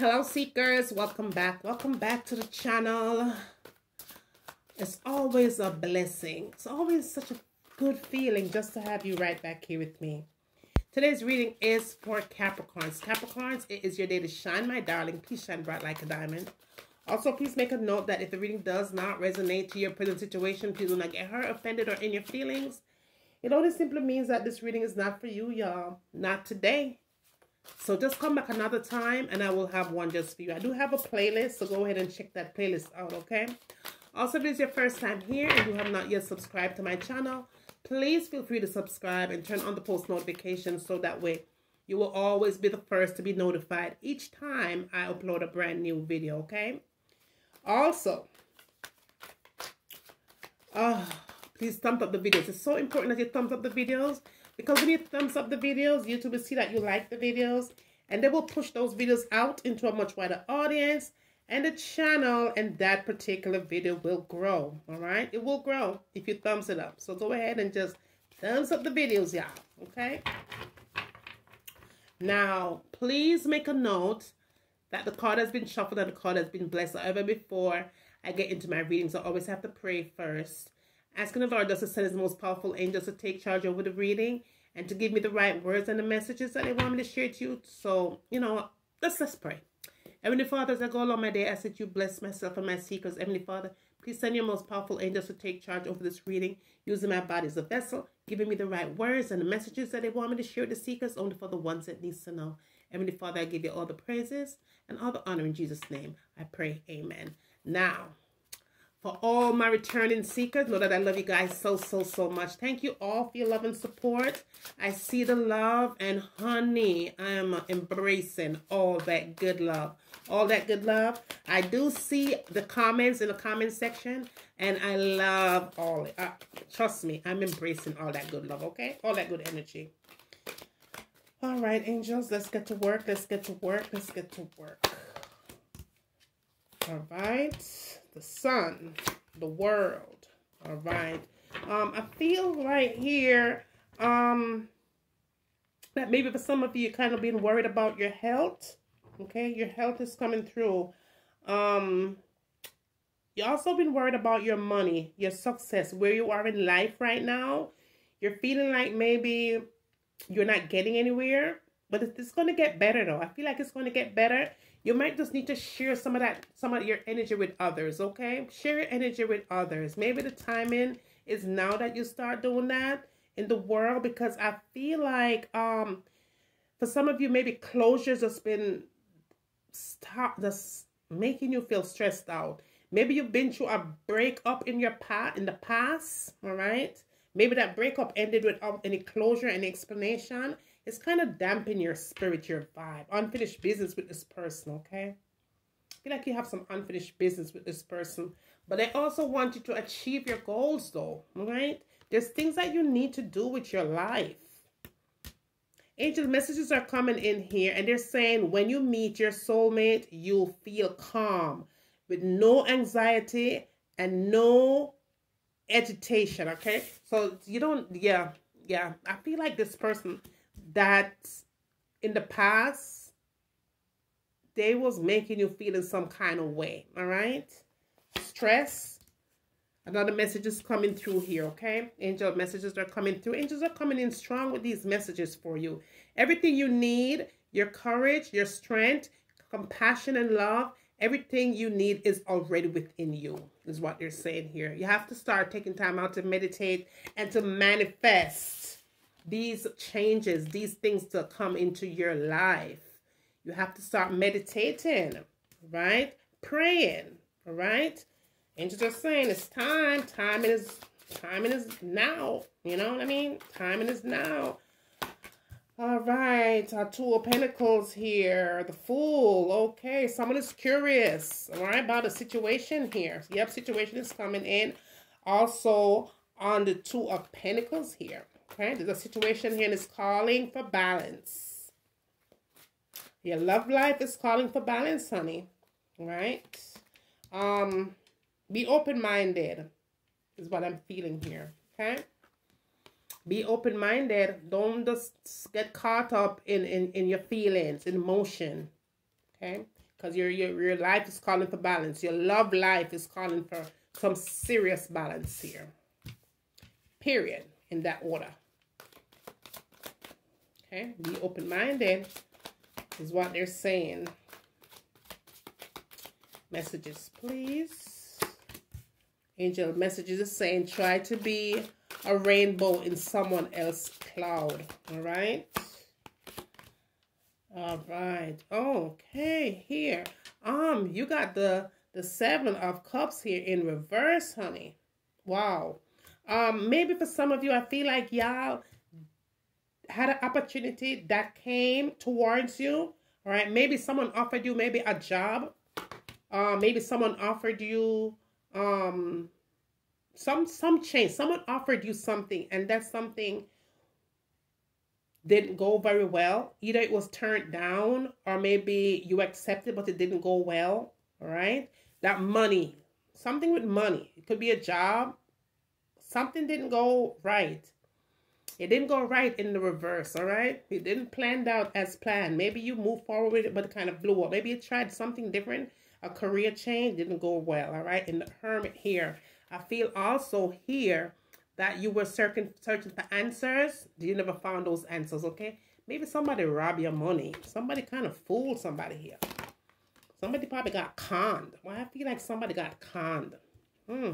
Hello, seekers. Welcome back. Welcome back to the channel. It's always a blessing. It's always such a good feeling just to have you right back here with me. Today's reading is for Capricorns. Capricorns, it is your day to shine, my darling. Please shine bright like a diamond. Also, please make a note that if the reading does not resonate to your present situation, please do not get hurt, offended, or in your feelings. It only simply means that this reading is not for you, y'all. Not today. So just come back another time and I will have one just for you. I do have a playlist, so go ahead and check that playlist out, okay? Also, if is your first time here and you have not yet subscribed to my channel, please feel free to subscribe and turn on the post notifications so that way you will always be the first to be notified each time I upload a brand new video, okay? Also, oh, please thumbs up the videos. It's so important that you thumbs up the videos because when you thumbs up the videos, YouTube will see that you like the videos and they will push those videos out into a much wider audience and the channel and that particular video will grow. All right. It will grow if you thumbs it up. So go ahead and just thumbs up the videos, y'all. Okay. Now, please make a note that the card has been shuffled and the card has been blessed. However, before I get into my readings, I always have to pray first asking the Lord just to send his most powerful angels to take charge over the reading and to give me the right words and the messages that they want me to share to you. So, you know, let's let's pray. Heavenly Father, as I go along my day, I ask that you bless myself and my seekers. Heavenly Father, please send your most powerful angels to take charge over this reading, using my body as a vessel, giving me the right words and the messages that they want me to share the seekers, only for the ones that needs to know. Heavenly Father, I give you all the praises and all the honor in Jesus' name. I pray, amen. Now, for all my returning seekers. Know that I love you guys so, so, so much. Thank you all for your love and support. I see the love and honey, I am embracing all that good love. All that good love. I do see the comments in the comment section and I love all it. Uh, trust me, I'm embracing all that good love, okay? All that good energy. All right, angels, let's get to work. Let's get to work. Let's get to work. All right the sun, the world. All right. Um, I feel right here um, that maybe for some of you, kind of being worried about your health. Okay, your health is coming through. Um, you also been worried about your money, your success, where you are in life right now. You're feeling like maybe you're not getting anywhere, but it's going to get better though. I feel like it's going to get better you might just need to share some of that, some of your energy with others, okay? Share your energy with others. Maybe the timing is now that you start doing that in the world because I feel like um for some of you maybe closures has been stop just making you feel stressed out. Maybe you've been through a breakup in your past in the past, all right? Maybe that breakup ended without any closure, any explanation it's kind of dampen your spirit, your vibe. Unfinished business with this person, okay? Feel like you have some unfinished business with this person. But I also want you to achieve your goals, though, right? There's things that you need to do with your life. Angel messages are coming in here, and they're saying when you meet your soulmate, you'll feel calm with no anxiety and no agitation, okay? So you don't, yeah, yeah. I feel like this person that in the past they was making you feel in some kind of way all right? Stress. Another message is coming through here okay? Angel messages are coming through. Angels are coming in strong with these messages for you. Everything you need your courage your strength compassion and love everything you need is already within you is what they're saying here. You have to start taking time out to meditate and to manifest these changes, these things to come into your life. You have to start meditating, right? Praying, all right? Angels are saying it's time. Time is time is now. You know what I mean? Time is now. All right, our Two of Pentacles here. The Fool. Okay, someone is curious, all right, about a situation here. Yep, situation is coming in. Also, on the Two of Pentacles here. Okay, there's a situation here and it's calling for balance. Your love life is calling for balance, honey. Right? Um, be open-minded is what I'm feeling here. Okay? Be open-minded. Don't just get caught up in, in, in your feelings, in emotion. Okay? because your, your your life is calling for balance. Your love life is calling for some serious balance here. Period. In that order. Okay, be open-minded is what they're saying. Messages, please. Angel messages is saying try to be a rainbow in someone else's cloud. All right. All right. Okay. Here. Um, you got the the seven of cups here in reverse, honey. Wow. Um, maybe for some of you, I feel like y'all had an opportunity that came towards you. All right. Maybe someone offered you maybe a job. Uh, maybe someone offered you um some some change. Someone offered you something, and that something didn't go very well. Either it was turned down or maybe you accepted but it didn't go well. All right. That money, something with money. It could be a job. Something didn't go right. It didn't go right in the reverse, all right? It didn't planned out as planned. Maybe you moved forward with it, but it kind of blew up. Maybe you tried something different. A career change didn't go well, all right? In the hermit here, I feel also here that you were searching searching for answers. You never found those answers, okay? Maybe somebody robbed your money. Somebody kind of fooled somebody here. Somebody probably got conned. Well, I feel like somebody got conned. Hmm.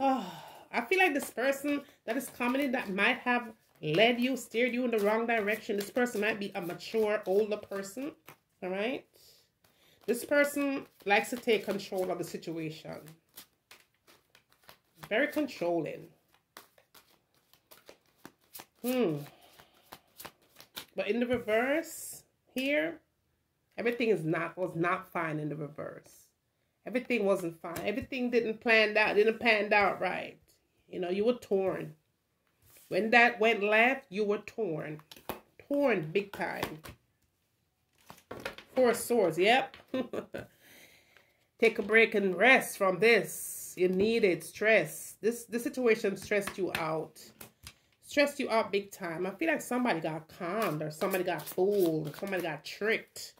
Oh, I feel like this person that is coming that might have led you, steered you in the wrong direction. This person might be a mature, older person. All right? This person likes to take control of the situation. Very controlling. Hmm. But in the reverse here, everything is not was not fine in the reverse. Everything wasn't fine. Everything didn't plan out, didn't pan out right. You know, you were torn. When that went left, you were torn. Torn big time. Four swords, yep. Take a break and rest from this. You needed stress. This this situation stressed you out. Stressed you out big time. I feel like somebody got conned or somebody got fooled or somebody got tricked.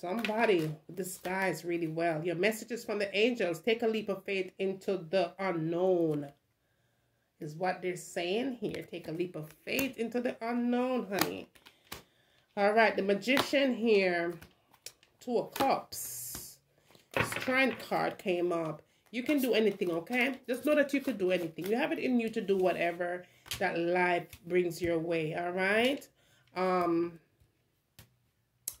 Somebody disguised really well. Your messages from the angels. Take a leap of faith into the unknown. Is what they're saying here. Take a leap of faith into the unknown, honey. All right, the magician here. Two of Cups. Strength card came up. You can do anything, okay? Just know that you could do anything. You have it in you to do whatever that life brings your way, all right? Um,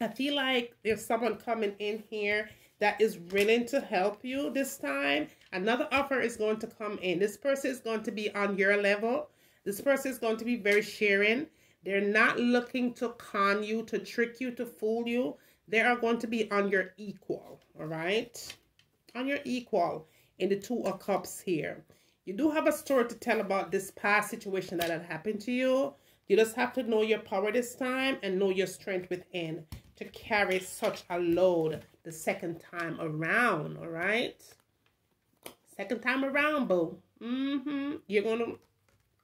I feel like there's someone coming in here that is willing to help you this time. Another offer is going to come in. This person is going to be on your level. This person is going to be very sharing. They're not looking to con you, to trick you, to fool you. They are going to be on your equal, all right? On your equal in the Two of Cups here. You do have a story to tell about this past situation that had happened to you. You just have to know your power this time and know your strength within to carry such a load the second time around, all right? Second time around, boo. Mm-hmm. You're going to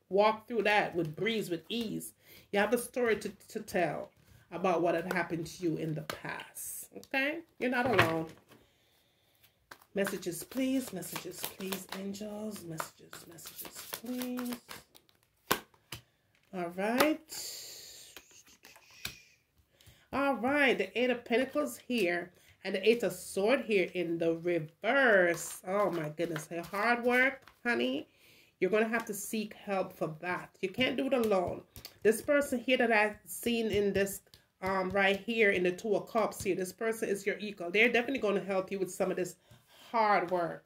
walk through that with breeze, with ease. You have a story to, to tell about what had happened to you in the past. Okay? You're not alone. Messages, please. Messages, please, angels. Messages, messages, please. All right. All right. The Eight of Pentacles here and the Eight of Sword here in the reverse. Oh, my goodness. Hard work, honey. You're going to have to seek help for that. You can't do it alone. This person here that I've seen in this um, right here in the Two of Cups here, this person is your equal. They're definitely going to help you with some of this hard work.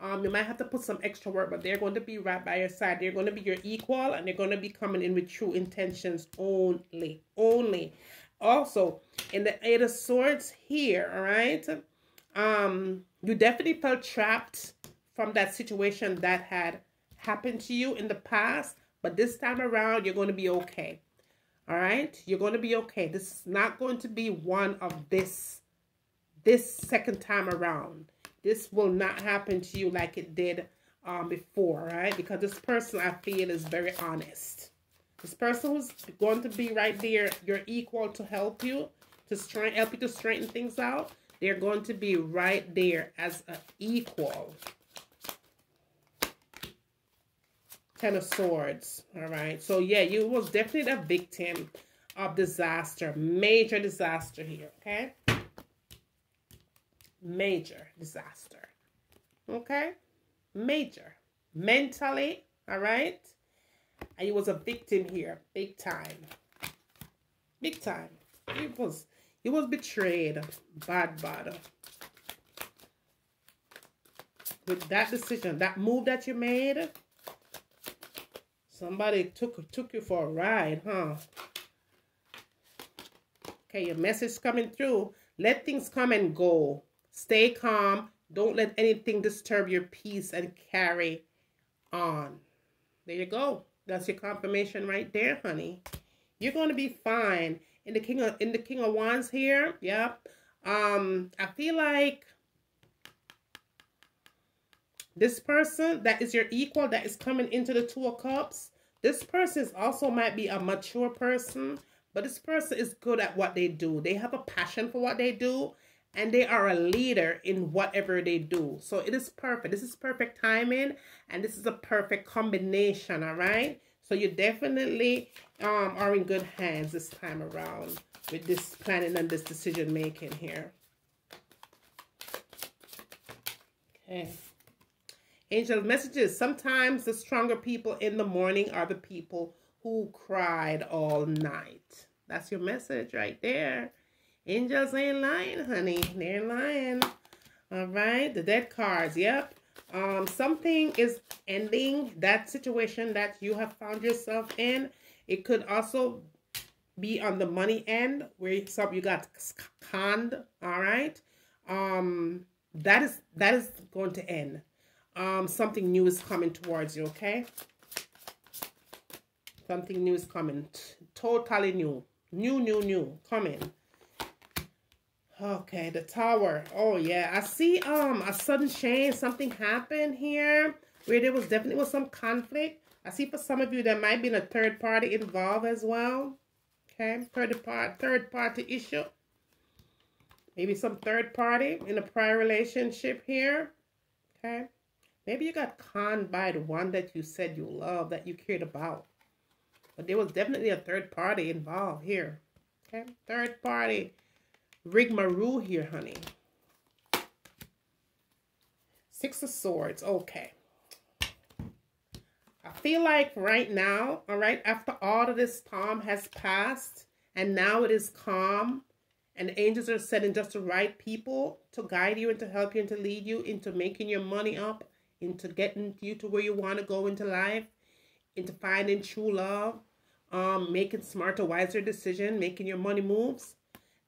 Um, you might have to put some extra work, but they're going to be right by your side. They're going to be your equal, and they're going to be coming in with true intentions only. Only. Also, in the Eight of Swords here, all right? Um, you definitely felt trapped from that situation that had happened to you in the past, but this time around, you're going to be okay. All right? You're going to be okay. This is not going to be one of this, this second time around. This will not happen to you like it did um, before, right? Because this person, I feel, is very honest. This person who's going to be right there, you're equal to help you. to strength, help you to straighten things out, they're going to be right there as an equal. Ten of Swords. All right. So, yeah, you was definitely a victim of disaster. Major disaster here. Okay. Major disaster. Okay. Major. Mentally. All right. And you was a victim here. Big time. Big time. He was, he was betrayed. Bad, bad. With that decision, that move that you made, somebody took took you for a ride, huh? Okay, your message coming through. Let things come and go. Stay calm. Don't let anything disturb your peace and carry on. There you go. That's your confirmation right there, honey. You're going to be fine. In the King of in the King of Wands here, yep. Um, I feel like this person that is your equal that is coming into the Two of Cups. This person is also might be a mature person, but this person is good at what they do. They have a passion for what they do, and they are a leader in whatever they do. So it is perfect. This is perfect timing, and this is a perfect combination, all right? So you definitely um, are in good hands this time around with this planning and this decision making here. Okay. Angel messages. Sometimes the stronger people in the morning are the people who cried all night. That's your message right there. Angels ain't lying, honey. They're lying. All right. The Death cards. Yep um, something is ending that situation that you have found yourself in. It could also be on the money end where some you got conned. All right. Um, that is that is going to end. Um, something new is coming towards you. Okay. Something new is coming. Totally new. New, new, new. Coming. Okay, the tower. Oh yeah, I see um a sudden change. Something happened here where there was definitely was some conflict. I see for some of you there might be a third party involved as well. Okay, third part third party issue. Maybe some third party in a prior relationship here. Okay. Maybe you got conned by the one that you said you love, that you cared about. But there was definitely a third party involved here. Okay. Third party rigmarole here, honey. Six of Swords. Okay. I feel like right now, all right, after all of this time has passed, and now it is calm, and angels are sending just the right people to guide you and to help you and to lead you into making your money up, into getting you to where you want to go into life, into finding true love, um, making smarter, wiser decision, making your money moves.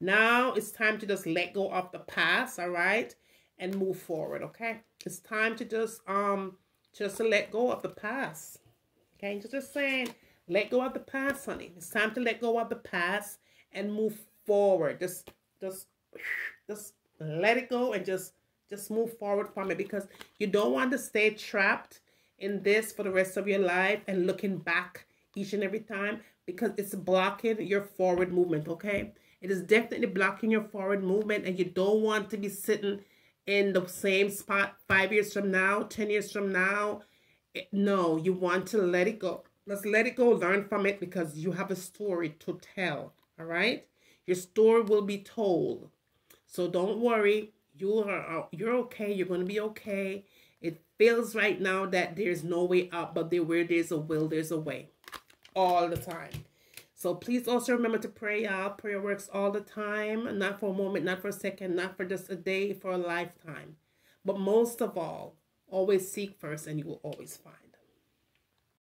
Now it's time to just let go of the past, all right? And move forward, okay? It's time to just um just to let go of the past. Okay, just, just saying, let go of the past, honey. It's time to let go of the past and move forward. Just just just let it go and just just move forward from it because you don't want to stay trapped in this for the rest of your life and looking back each and every time because it's blocking your forward movement, okay? It is definitely blocking your forward movement and you don't want to be sitting in the same spot five years from now, 10 years from now. No, you want to let it go. Let's let it go, learn from it because you have a story to tell, all right? Your story will be told. So don't worry. You are uh, you're okay. You're going to be okay. It feels right now that there's no way out, but there where there's a will, there's a way. All the time. So please also remember to pray out. Prayer works all the time, not for a moment, not for a second, not for just a day, for a lifetime. But most of all, always seek first and you will always find.